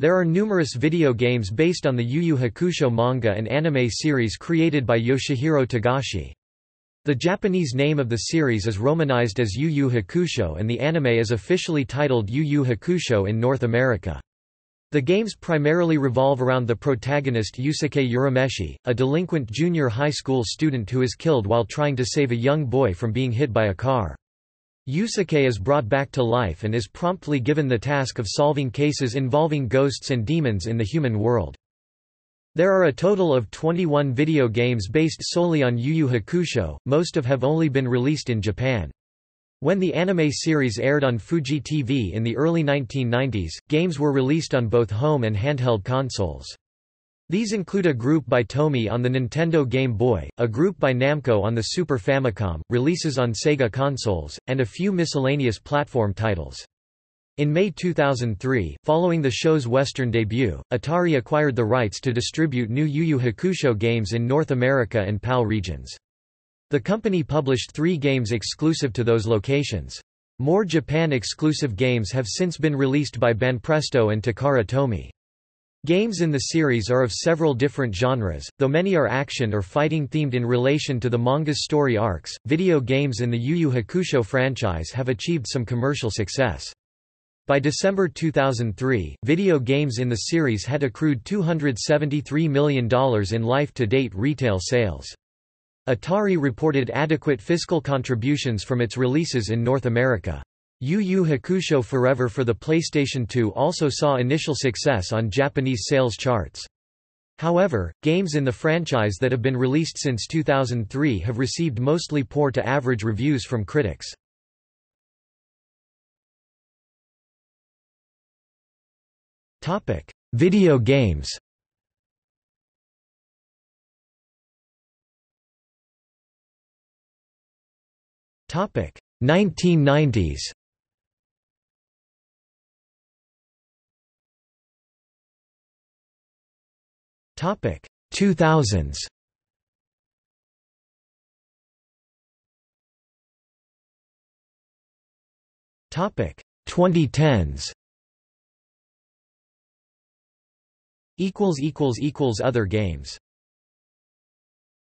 There are numerous video games based on the Yu Yu Hakusho manga and anime series created by Yoshihiro Togashi. The Japanese name of the series is romanized as Yu Yu Hakusho and the anime is officially titled Yu Yu Hakusho in North America. The games primarily revolve around the protagonist Yusuke Urameshi, a delinquent junior high school student who is killed while trying to save a young boy from being hit by a car. Yusuke is brought back to life and is promptly given the task of solving cases involving ghosts and demons in the human world. There are a total of 21 video games based solely on Yu Yu Hakusho, most of have only been released in Japan. When the anime series aired on Fuji TV in the early 1990s, games were released on both home and handheld consoles. These include a group by Tomy on the Nintendo Game Boy, a group by Namco on the Super Famicom, releases on Sega consoles, and a few miscellaneous platform titles. In May 2003, following the show's Western debut, Atari acquired the rights to distribute new Yu Yu Hakusho games in North America and PAL regions. The company published three games exclusive to those locations. More Japan-exclusive games have since been released by Banpresto and Takara Tomy. Games in the series are of several different genres, though many are action or fighting themed in relation to the manga's story arcs. Video games in the Yu Yu Hakusho franchise have achieved some commercial success. By December 2003, video games in the series had accrued $273 million in life-to-date retail sales. Atari reported adequate fiscal contributions from its releases in North America. Yu Yu Hakusho Forever for the PlayStation 2 also saw initial success on Japanese sales charts. However, games in the franchise that have been released since 2003 have received mostly poor to average reviews from critics. Video games Topic 1990s Topic 2000s. Topic 2010s. Equals equals equals other games